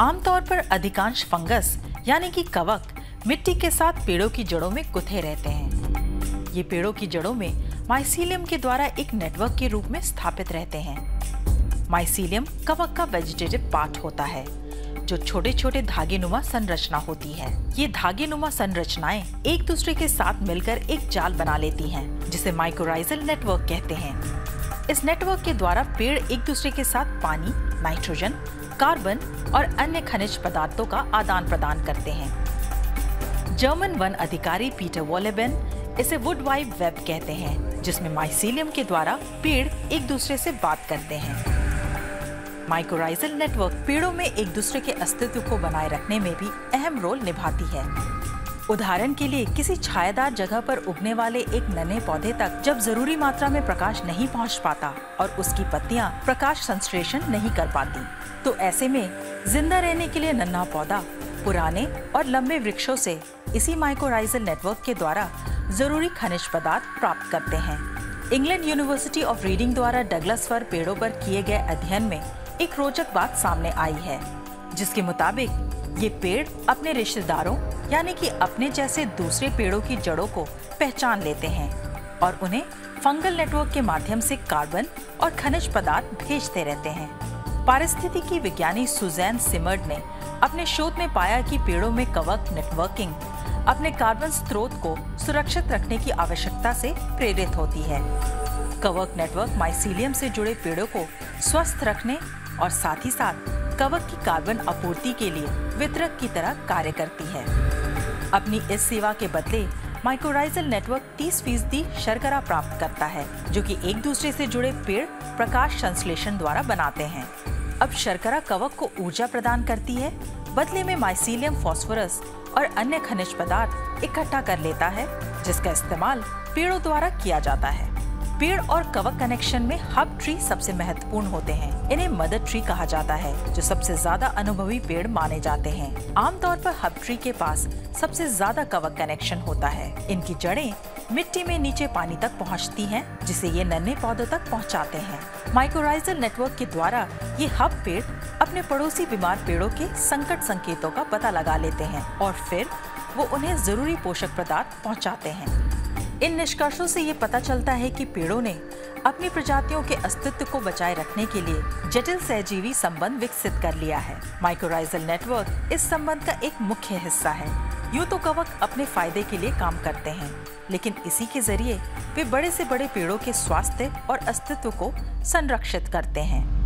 आमतौर पर अधिकांश फंगस यानी कि कवक मिट्टी के साथ पेड़ों की जड़ों में गुथे रहते हैं। ये पेड़ों की जड़ों में माइसीलियम के द्वारा एक नेटवर्क के रूप में स्थापित रहते हैं। माइसीलियम कवक का वेजिटेटिव पार्ट होता है जो छोटे छोटे धागे नुमा संरचना होती है। ये धागे नुमा संरचनाएँ एक दूसरे के साथ मिलकर एक जाल बना लेती हैं, जिसे माइक्रोराइजल नेटवर्क कहते हैं। इस नेटवर्क के द्वारा पेड़ एक दूसरे के साथ पानी नाइट्रोजन कार्बन और अन्य खनिज पदार्थों का आदान प्रदान करते हैं। जर्मन वन अधिकारी पीटर वॉलेबेन इसे वुड वाइब वेब कहते हैं, जिसमें माइसिलियम के द्वारा पेड़ एक दूसरे से बात करते हैं। माइक्रोराइजल नेटवर्क पेड़ों में एक दूसरे के अस्तित्व को बनाए रखने में भी अहम रोल निभाती है। उदाहरण के लिए, किसी छायादार जगह पर उगने वाले एक नन्हे पौधे तक जब ज़रूरी मात्रा में प्रकाश नहीं पहुँच पाता और उसकी पत्तियाँ प्रकाश संश्लेषण नहीं कर पाती तो ऐसे में ज़िंदा रहने के लिए नन्हा पौधा पुराने और लंबे वृक्षों से इसी माइक्रोराइजल नेटवर्क के द्वारा ज़रूरी खनिज पदार्थ प्राप्त करते हैं। इंग्लैंड यूनिवर्सिटी ऑफ़ रीडिंग द्वारा डगलस फर पेड़ों पर किए गए अध्ययन में एक रोचक बात सामने आई है, जिसके मुताबिक ये पेड़ अपने रिश्तेदारों यानी कि अपने जैसे दूसरे पेड़ों की जड़ों को पहचान लेते हैं और उन्हें फंगल नेटवर्क के माध्यम से कार्बन और खनिज पदार्थ भेजते रहते हैं। पारिस्थितिकी विज्ञानी सुजैन सिमर्ड ने अपने शोध में पाया कि पेड़ों में कवक नेटवर्किंग अपने कार्बन स्रोत को सुरक्षित रखने की आवश्यकता से प्रेरित होती है। कवक नेटवर्क माइसीलियम से जुड़े पेड़ों को स्वस्थ रखने और साथ ही साथ कवक की कार्बन आपूर्ति के लिए वितरक की तरह कार्य करती है। अपनी इस सेवा के बदले माइक्रोराइजल नेटवर्क 30 फ़ीसदी शर्करा प्राप्त करता है, जो कि एक दूसरे से जुड़े पेड़ प्रकाश संश्लेषण द्वारा बनाते हैं। अब शर्करा कवक को ऊर्जा प्रदान करती है, बदले में माइसिलियम फॉस्फोरस और अन्य खनिज पदार्थ इकट्ठा कर लेता है, जिसका इस्तेमाल पेड़ों द्वारा किया जाता है। पेड़ और कवक कनेक्शन में हब ट्री सबसे महत्वपूर्ण होते हैं। इन्हें मदर ट्री कहा जाता है जो सबसे ज़्यादा अनुभवी पेड़ माने जाते हैं। आमतौर पर हब ट्री के पास सबसे ज़्यादा कवक कनेक्शन होता है। इनकी जड़ें मिट्टी में नीचे पानी तक पहुँचती हैं, जिसे ये नन्हे पौधों तक पहुंचाते हैं। माइक्रोराइजल नेटवर्क के द्वारा ये हब पेड़ अपने पड़ोसी बीमार पेड़ों के संकट संकेतों का पता लगा लेते हैं और फिर वो उन्हें ज़रूरी पोषक पदार्थ पहुंचाते हैं। इन निष्कर्षों से ये पता चलता है कि पेड़ों ने अपनी प्रजातियों के अस्तित्व को बचाए रखने के लिए जटिल सहजीवी संबंध विकसित कर लिया है। माइक्रोराइजल नेटवर्क इस संबंध का एक मुख्य हिस्सा है। यूँ तो कवक अपने फ़ायदे के लिए काम करते हैं, लेकिन इसी के ज़रिए वे बड़े से बड़े पेड़ों के स्वास्थ्य और अस्तित्व को संरक्षित करते हैं।